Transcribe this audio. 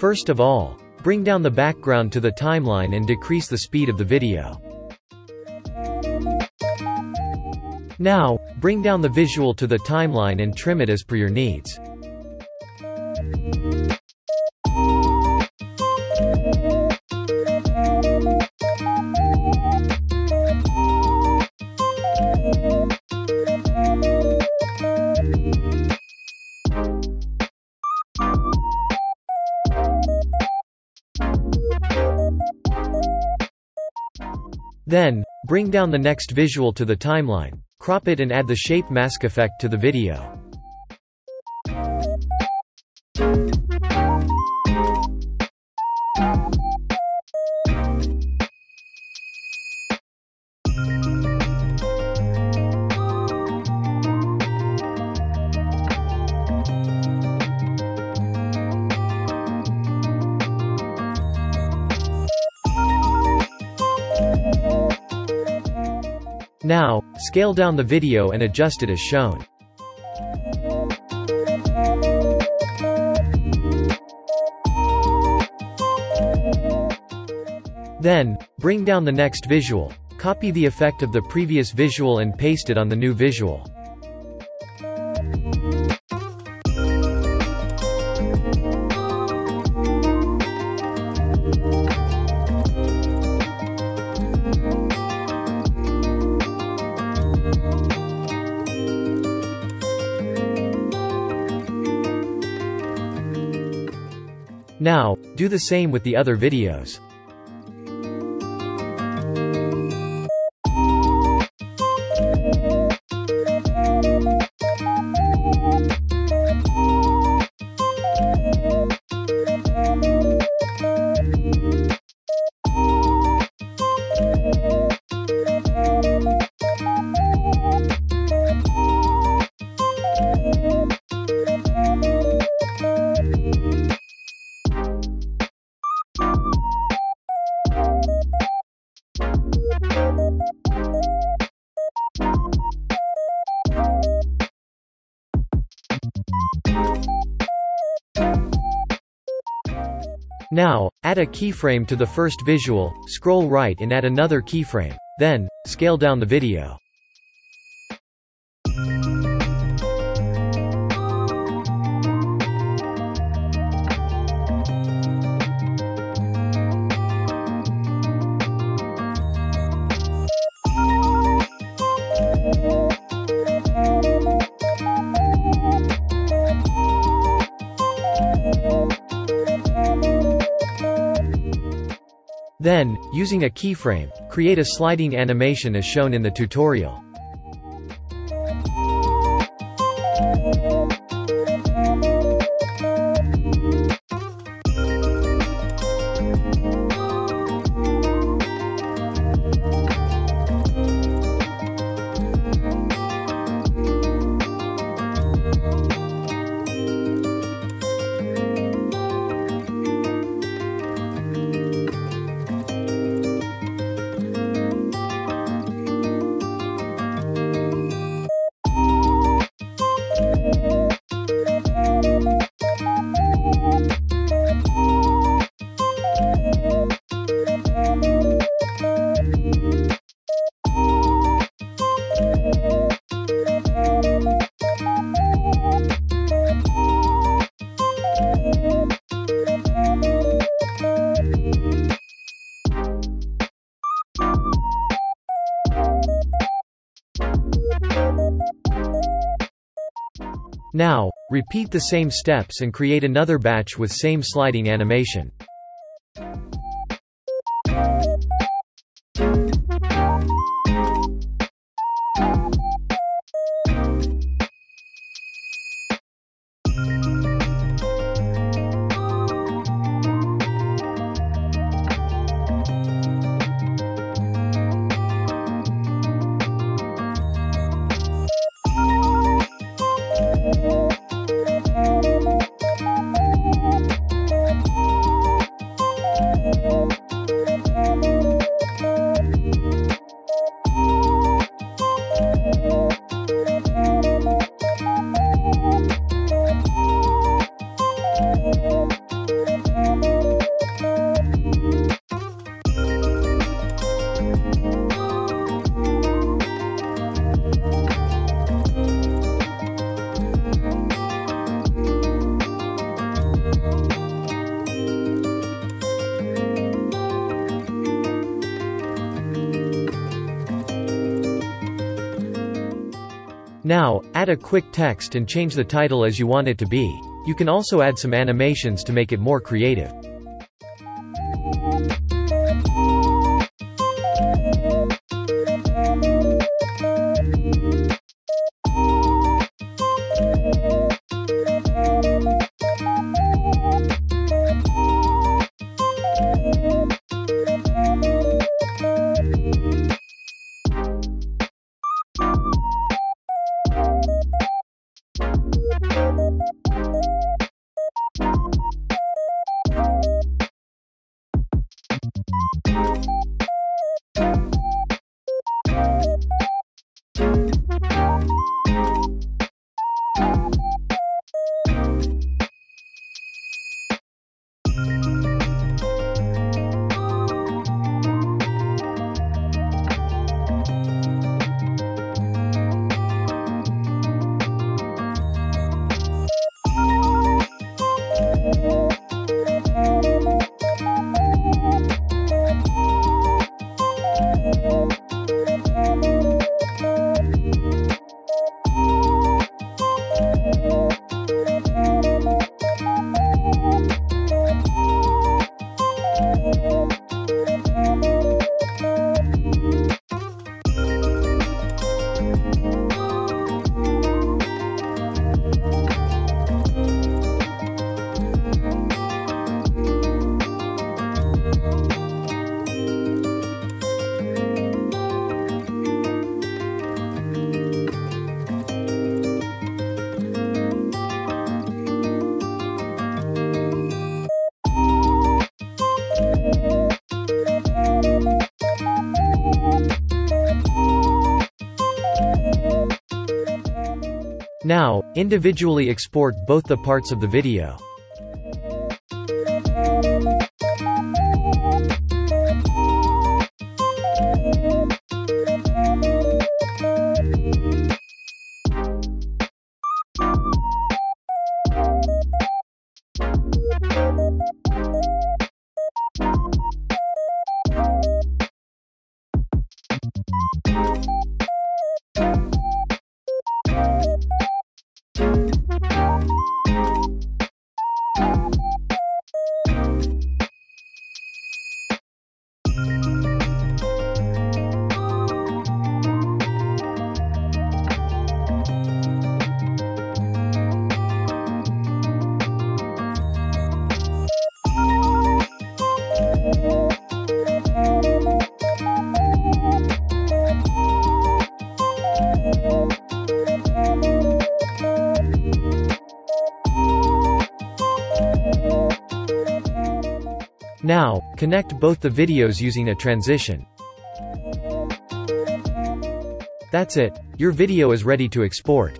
First of all, bring down the background to the timeline and decrease the speed of the video. Now, bring down the visual to the timeline and trim it as per your needs. Then, bring down the next visual to the timeline, crop it and add the shape mask effect to the video. Now, scale down the video and adjust it as shown. Then, bring down the next visual, copy the effect of the previous visual and paste it on the new visual. Now, do the same with the other videos. Now, add a keyframe to the first visual, scroll right and add another keyframe. Then, scale down the video. Then, using a keyframe, create a sliding animation as shown in the tutorial. Now, repeat the same steps and create another batch with same sliding animation. Now, add a quick text and change the title as you want it to be. You can also add some animations to make it more creative. Now, individually export both the parts of the video. Now, connect both the videos using a transition. That's it, your video is ready to export.